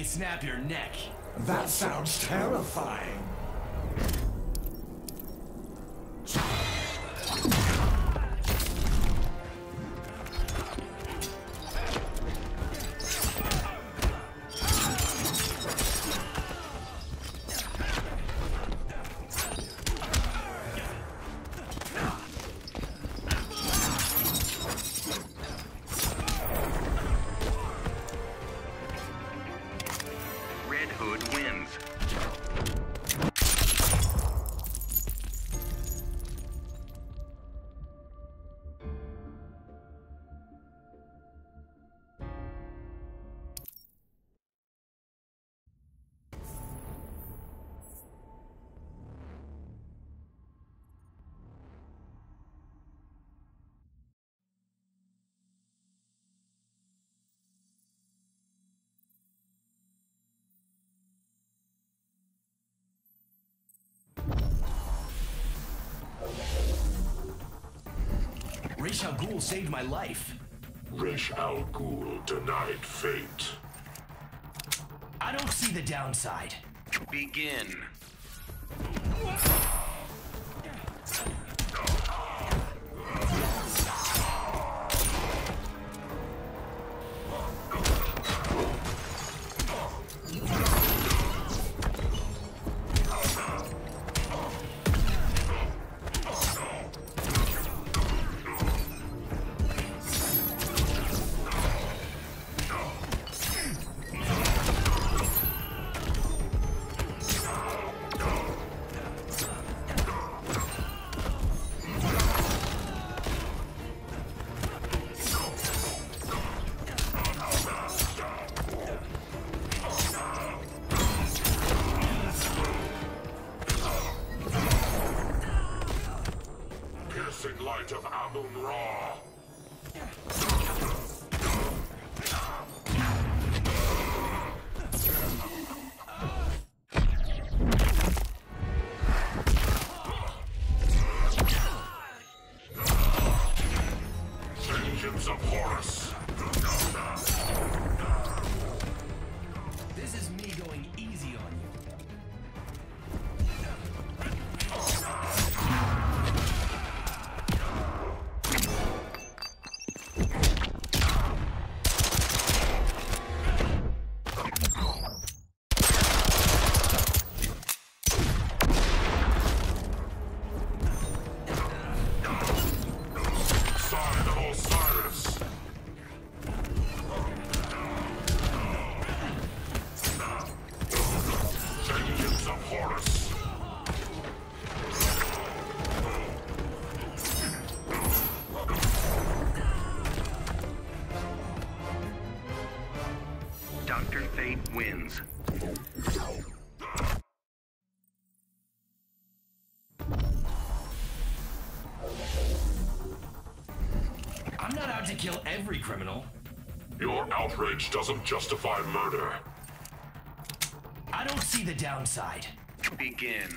me snap your neck. That sounds terrifying. Ra's al Ghul saved my life. Ra's al Ghul denied fate. I don't see the downside. Begin. Wins. I'm not out to kill every criminal. Your outrage doesn't justify murder. I don't see the downside. Begin.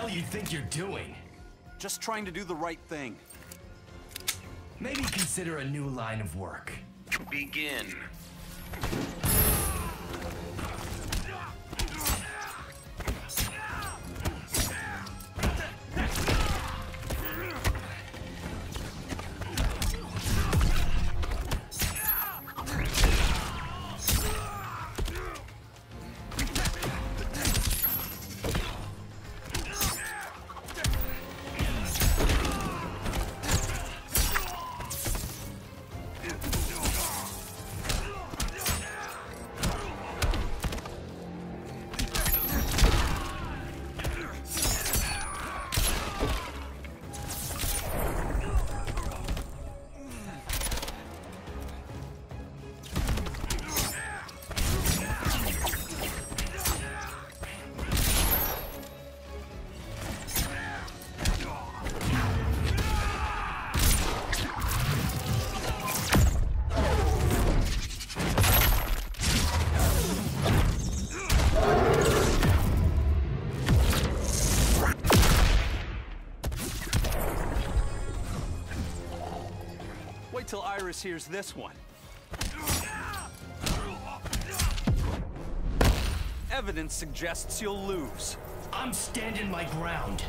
Hell you think you're doing? Just trying to do the right thing. Maybe consider a new line of work. Begin. Iris hears this one. Evidence suggests you'll lose. I'm standing my ground.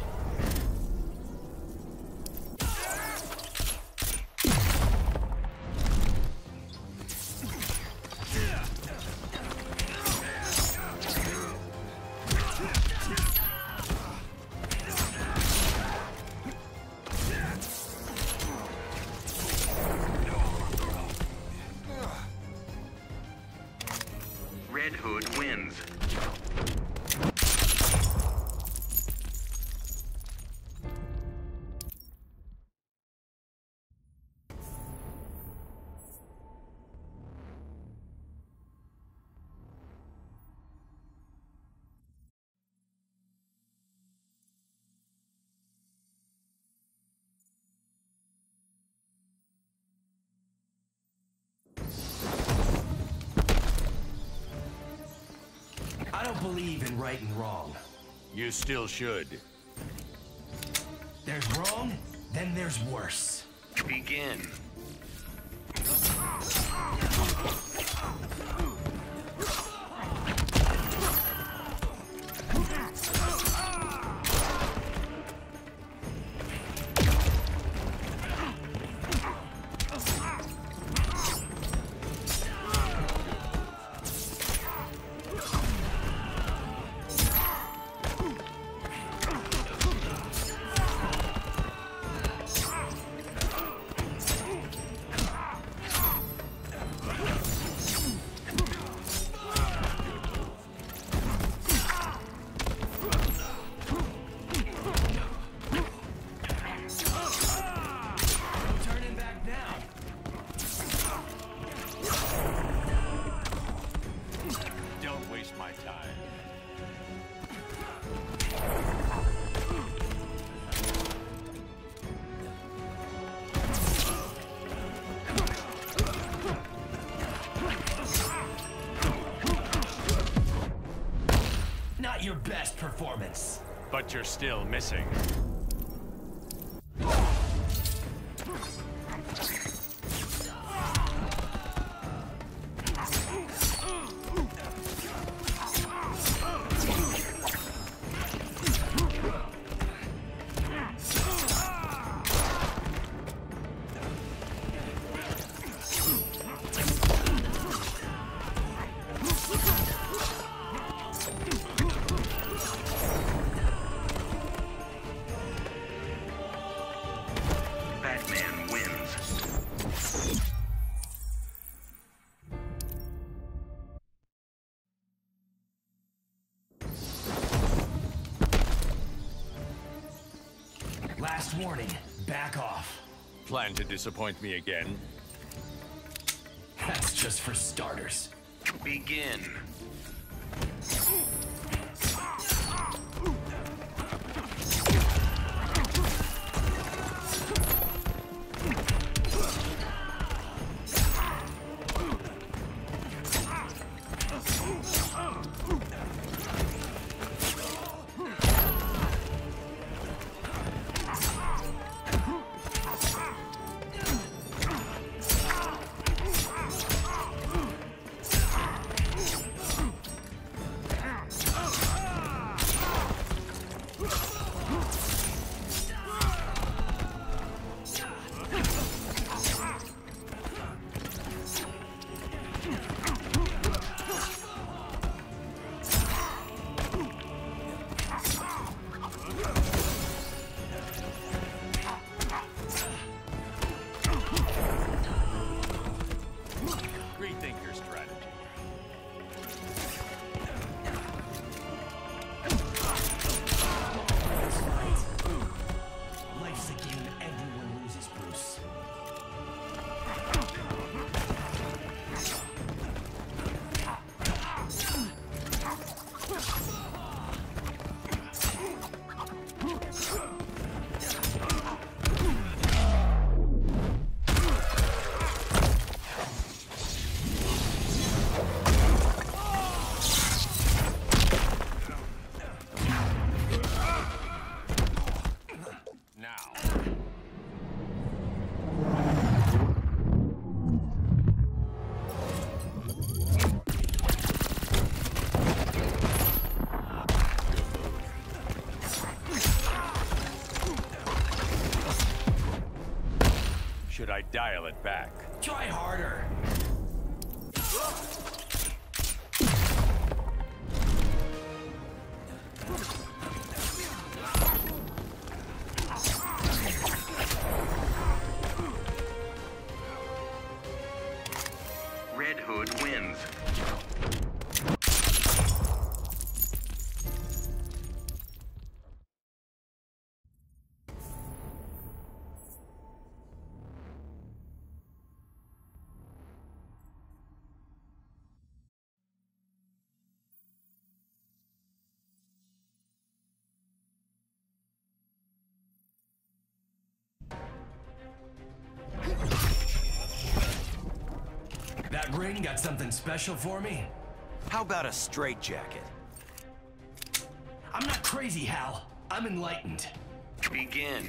Believe in right and wrong. You still should. There's wrong, then there's worse. Begin. My time. Not your best performance. But you're still missing. Last warning. Back off. Plan to disappoint me again? That's just for starters. Begin. Dial it back? Try harder. Ring got something special for me? How about a straitjacket? I'm not crazy, Hal. I'm enlightened. Begin.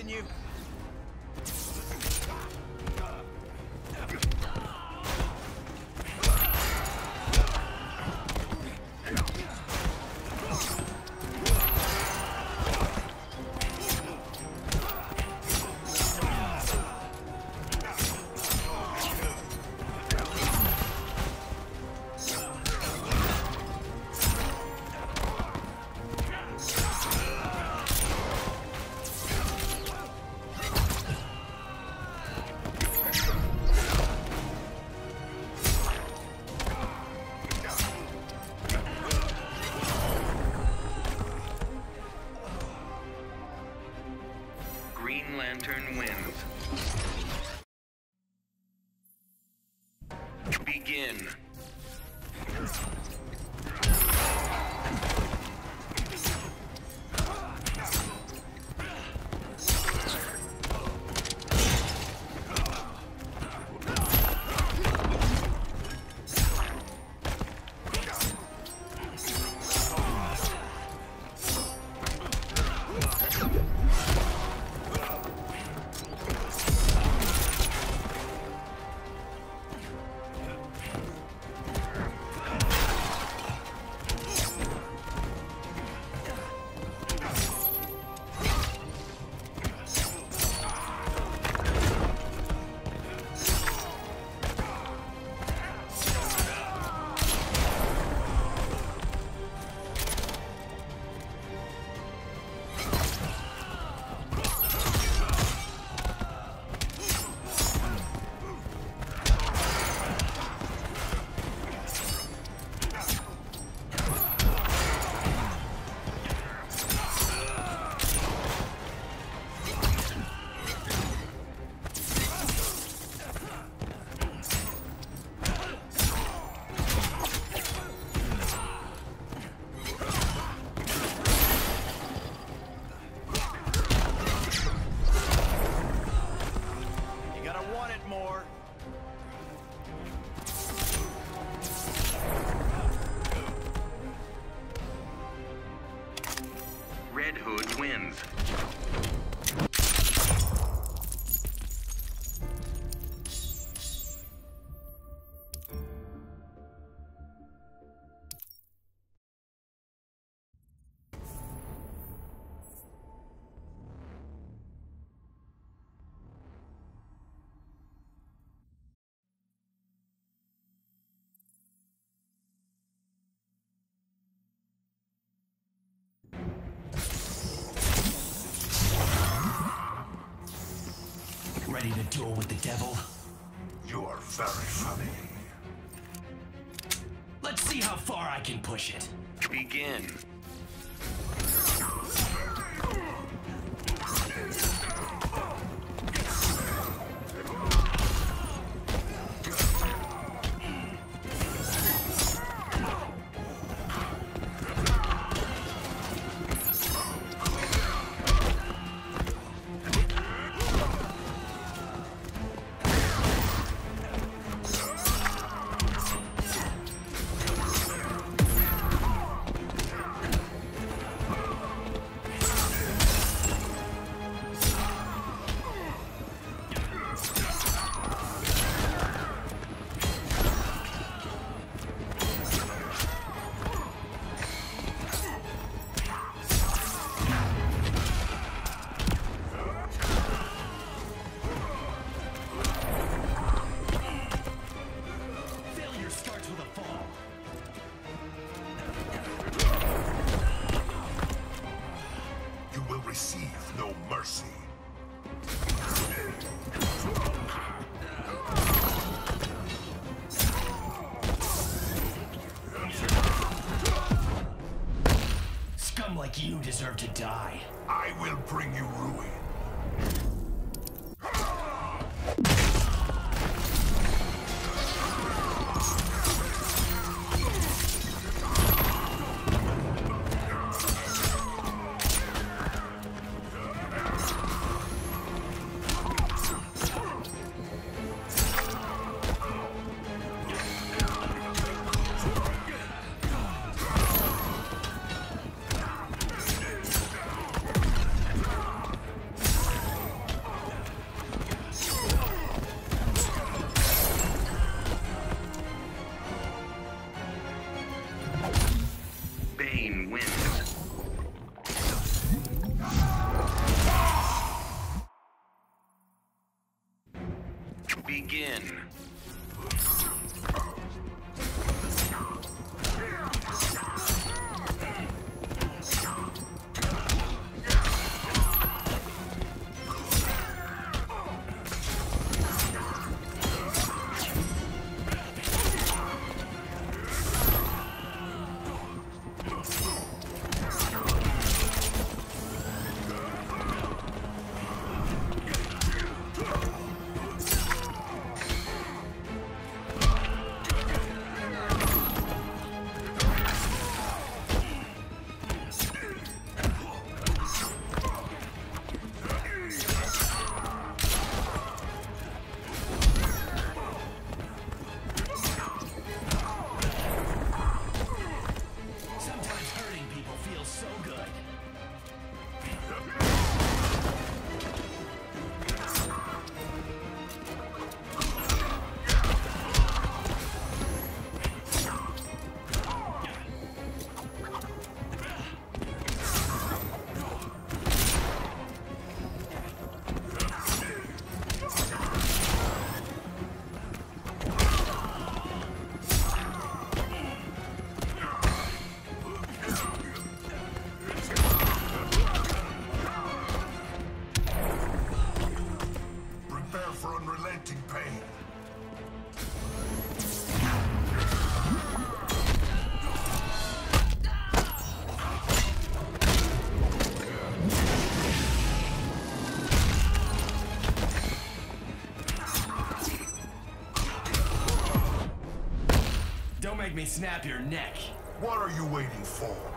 In you? Ready to duel with the devil? You are very funny. Let's see how far I can push it. Begin. To die. Make me snap your neck. What are you waiting for?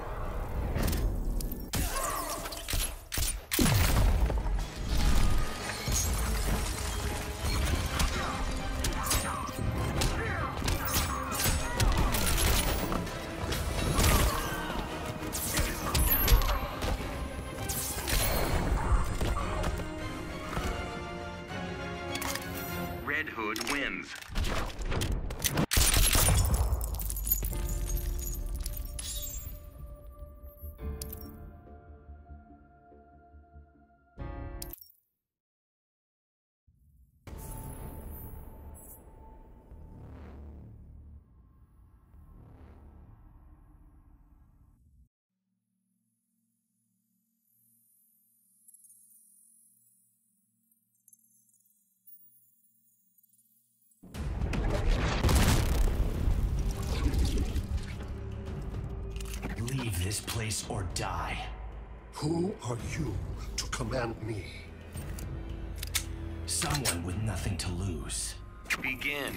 This place or die. Who are you to command me? Someone with nothing to lose. Begin.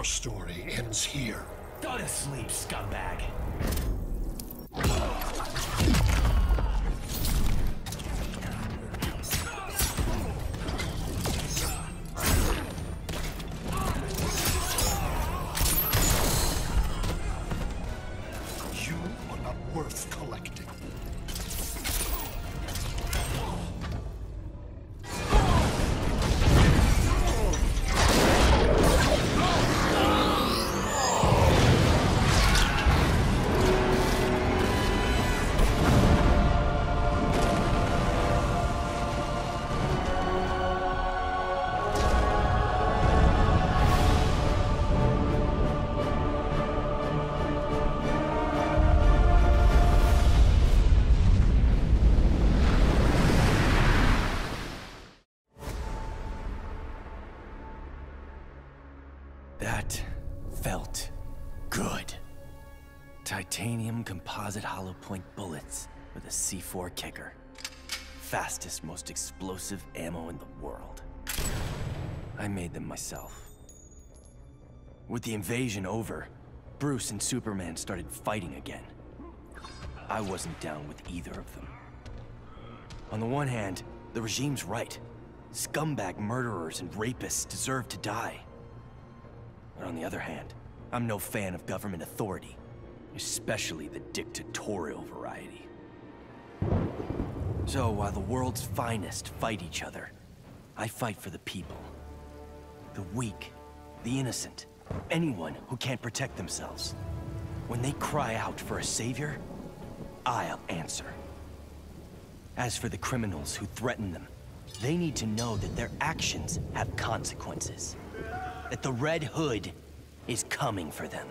Your story ends here. Go to sleep, scumbag. C4 kicker. Fastest, most explosive ammo in the world. I made them myself. With the invasion over, Bruce and Superman started fighting again. I wasn't down with either of them. On the one hand, the regime's right. Scumbag murderers and rapists deserve to die. But on the other hand, I'm no fan of government authority, especially the dictatorial variety. So while the world's finest fight each other, I fight for the people. The weak, the innocent, anyone who can't protect themselves. When they cry out for a savior, I'll answer. As for the criminals who threaten them, they need to know that their actions have consequences. That the Red Hood is coming for them.